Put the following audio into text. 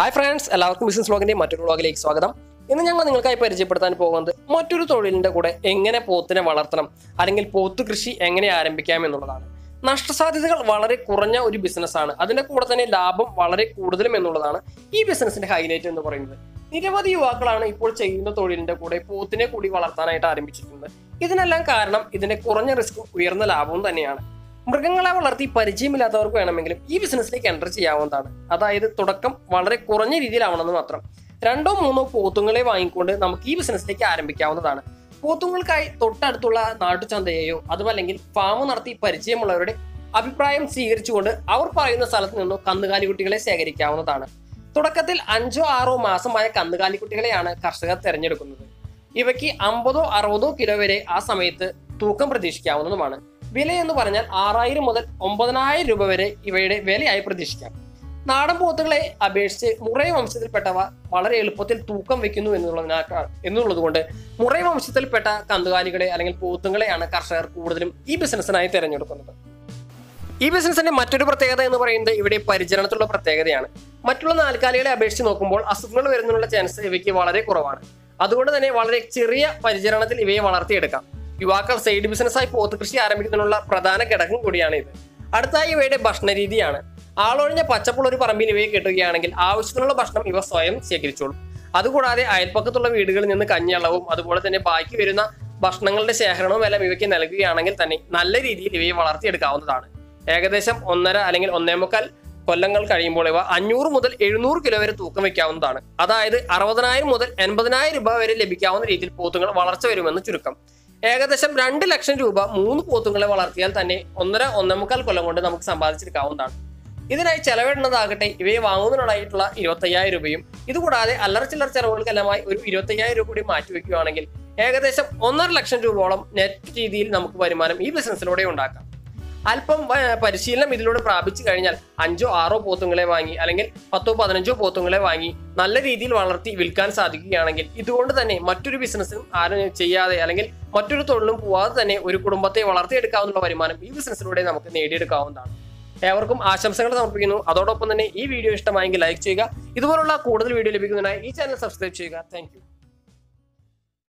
Hi friends എല്ലാവർക്കും business വ്ളോഗിന്റെ മറ്റൊരു വ്ളോഗിലേക്ക് സ്വാഗതം. ഇന്ന് ഞങ്ങൾ നിങ്ങൾക്കായി പരിചയപ്പെടുത്താൻ പോകുന്നത് മറ്റൊരു തൊഴിലിന്റെ കൂടെ എങ്ങനെ പോത്തിനെ വളർത്തണം അല്ലെങ്കിൽ പോത്ത് കൃഷി എങ്ങനെ ആരംഭിക്കാം എന്നുള്ളതാണ്. നഷ്ടസാധ്യതകൾ വളരെ കുറഞ്ഞ ഒരു ബിസിനസ്സാണ് അതിന്റെ കൂടെ തന്നെ ലാഭം വളരെ കൂടുതലും എന്നുള്ളതാണ് ഈ ബിസിനസിന്റെ ഹൈലൈറ്റ് എന്ന് പറയുന്നത്. നിരവധി യുവാക്കളാണ് ഇപ്പോൾ ചെയ്യുന്ന തൊഴിലിന്റെ കൂടെ പോത്തിനെ കൂടി വളർത്താനായിട്ട് ആരംഭിച്ചിട്ടുണ്ട് ഇതിനെല്ലാം കാരണം ഇതിന്റെ കുറഞ്ഞ റിസ്ക്കും ഉയർന്ന ലാഭവും തന്നെയാണ്. മൃഗങ്ങളെ വളർത്തി പരിചയമില്ലാത്തവർക്ക് വേണമെങ്കിലും ഈ ബിസിനസ്സിലേക്ക് എന്റർ ചെയ്യാവുന്നതാണ്. അതായത് തുടക്കം വളരെ കുറഞ്ഞ രീതിയിലാവണമെന്ന് മാത്രം. രണ്ടോ മൂന്നോ പോത്തുങ്ങളെ വാങ്ങിക്കൊണ്ട് നമുക്ക് ഈ ബിസിനസ്സിലേക്ക് ആരംഭിക്കാവുന്നതാണ്. പോത്തുങ്ങൾക്കായി തൊട്ടടുത്തുള്ള നാട്ടുചന്തയെയോ അതുമല്ലെങ്കിൽ ഫാം നടത്തി പരിചയമുള്ളവരുടെ അഭിപ്രായം സ്വീകരിച്ചുകൊണ്ട് അവർ പറയുന്ന സ്ഥലത്ത് നിന്നോ കന്നുകാലിക്കുട്ടികളെ ശേഖരിക്കാവുന്നതാണ്. തുടക്കത്തിൽ അഞ്ചോ ആറോ മാസമായ കന്നുകാലിക്കുട്ടികളെയാണ് കർഷകർ തിരഞ്ഞെടുക്കുന്നത്. ഇവയ്ക്ക് അമ്പതോ അറുപതോ കിലോ വരെ ആ സമയത്ത് തൂക്കം പ്രതീക്ഷിക്കാവുന്നതുമാണ്. വില എന്ന് പറഞ്ഞാൽ ആറായിരം മുതൽ ഒമ്പതിനായിരം രൂപ വരെ ഇവയുടെ വിലയായി പ്രതീക്ഷിക്കാം. നാടൻ പോത്തുകളെ അപേക്ഷിച്ച് മുറൈ വംശത്തിൽപ്പെട്ടവ വളരെ എളുപ്പത്തിൽ തൂക്കം വെക്കുന്നു എന്നുള്ളതിനാൽ എന്നുള്ളത് കൊണ്ട് മുറൈ വംശത്തിൽപ്പെട്ട കന്നുകാലികളെ അല്ലെങ്കിൽ പോത്തുകളെയാണ് കർഷകർ കൂടുതലും ഈ ബിസിനസ്സിനായി തിരഞ്ഞെടുക്കുന്നത്. ഈ ബിസിനസിന്റെ മറ്റൊരു പ്രത്യേകത എന്ന് പറയുന്നത് ഇവിടെ പരിചരണത്തിലുള്ള പ്രത്യേകതയാണ്. മറ്റുള്ള നാൽക്കാലികളെ അപേക്ഷിച്ച് നോക്കുമ്പോൾ അസുഖങ്ങൾ വരുന്നതിനുള്ള ചാൻസ് ഇവയ്ക്ക് വളരെ കുറവാണ്. അതുകൊണ്ട് തന്നെ വളരെ ചെറിയ പരിചരണത്തിൽ ഇവയെ വളർത്തിയെടുക്കാം. യുവാക്കൾ സൈഡ് ബിസിനസ്സായി പോത്ത് കൃഷി ആരംഭിക്കുന്നതിനുള്ള പ്രധാന ഘടകം കൂടിയാണ് ഇത്. അടുത്തായി ഇവയുടെ ഭക്ഷണ രീതിയാണ് ആളൊഴിഞ്ഞ പച്ചപ്പുള്ള ഒരു പറമ്പിൽ ഇവയെ കെട്ടുകയാണെങ്കിൽ ആവശ്യത്തിനുള്ള ഭക്ഷണം ഇവ സ്വയം ശേഖരിച്ചോളും. അതുകൂടാതെ അയൽപ്പക്കത്തുള്ള വീടുകളിൽ നിന്ന് കഞ്ഞളവും അതുപോലെ തന്നെ ബാക്കി വരുന്ന ഭക്ഷണങ്ങളുടെ ശേഖരണവും എല്ലാം ഇവയ്ക്ക് നൽകുകയാണെങ്കിൽ തന്നെ നല്ല രീതിയിൽ ഇവയെ വളർത്തിയെടുക്കാവുന്നതാണ്. ഏകദേശം ഒന്നര അല്ലെങ്കിൽ ഒന്നേ മുക്കാൽ കൊല്ലങ്ങൾ കഴിയുമ്പോൾ ഇവ അഞ്ഞൂറ് മുതൽ എഴുന്നൂറ് കിലോ വരെ തൂക്കം വയ്ക്കാവുന്നതാണ്. അതായത് അറുപതിനായിരം മുതൽ എൺപതിനായിരം രൂപ വരെ ലഭിക്കാവുന്ന രീതിയിൽ പോത്തുകൾ വളർച്ച വരുമെന്ന് ചുരുക്കം. ഏകദേശം രണ്ട് ലക്ഷം രൂപ മൂന്ന് പോത്തുകളെ വളർത്തിയാൽ തന്നെ ഒന്നര ഒന്നേമുക്കാൽ കൊല്ലം കൊണ്ട് നമുക്ക് സമ്പാദിച്ചെടുക്കാവുന്നതാണ്. ഇതിനായി ചെലവിടുന്നതാകട്ടെ ഇവയെ വാങ്ങുന്നതിനായിട്ടുള്ള ഇരുപത്തയ്യായിരം രൂപയും ഇതുകൂടാതെ അല്ലറ ചില്ലറ ചെലവുകൾക്കെല്ലാമായി ഒരു ഇരുപത്തയ്യായിരം രൂപ കൂടി മാറ്റിവെക്കുകയാണെങ്കിൽ ഏകദേശം ഒന്നര ലക്ഷം രൂപയോളം നെറ്റ് രീതിയിൽ നമുക്ക് വരുമാനം ഈ ബിസിനസ്സിലൂടെ ഉണ്ടാക്കാം. അല്പം പരിശീലനം ഇതിലൂടെ പ്രാപിച്ചു കഴിഞ്ഞാൽ അഞ്ചോ ആറോ പോത്തുങ്ങളെ വാങ്ങി അല്ലെങ്കിൽ പത്തോ പതിനഞ്ചോ പോത്തുങ്ങളെ വാങ്ങി നല്ല രീതിയിൽ വളർത്തി വിൽക്കാൻ സാധിക്കുകയാണെങ്കിൽ ഇതുകൊണ്ട് തന്നെ മറ്റൊരു ബിസിനസ്സും ആരും ചെയ്യാതെ അല്ലെങ്കിൽ മറ്റൊരു തൊഴിലും പോവാതെ തന്നെ ഒരു കുടുംബത്തെ വളർത്തിയെടുക്കാവുന്ന വരുമാനം ഈ ബിസിനസ്സിലൂടെ നമുക്ക് നേടിയെടുക്കാവുന്നതാണ്. ഏവർക്കും ആശംസകൾ സമർപ്പിക്കുന്നു. അതോടൊപ്പം തന്നെ ഈ വീഡിയോ ഇഷ്ടമായെങ്കിൽ ലൈക്ക് ചെയ്യുക. ഇതുപോലുള്ള കൂടുതൽ വീഡിയോ ലഭിക്കുന്നതിനായി ഈ ചാനൽ സബ്സ്ക്രൈബ് ചെയ്യുക. താങ്ക്